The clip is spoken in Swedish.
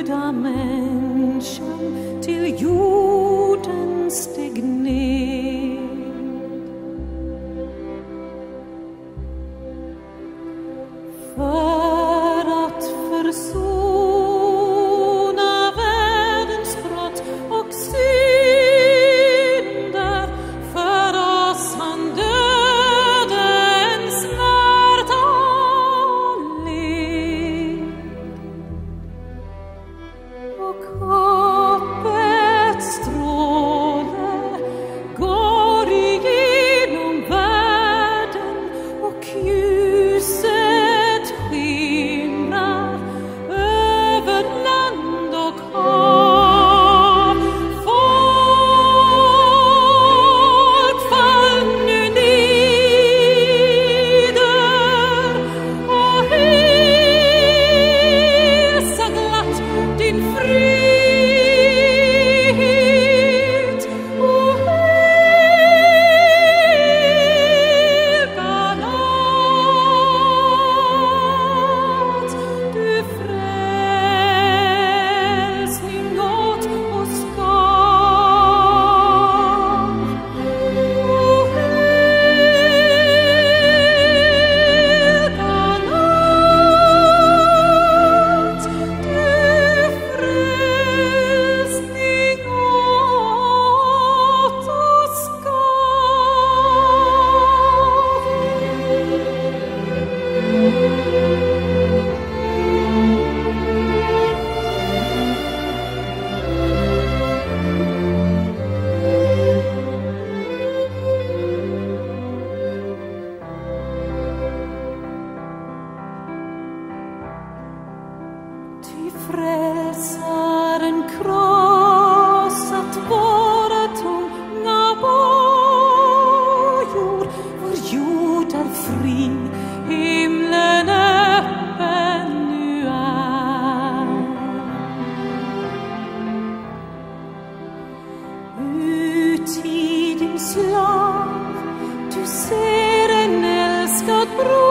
Brüder Menschen till judenste Gned. free. Är fri, himlen öppen nu är. Ut i din slav, du ser en älskad bror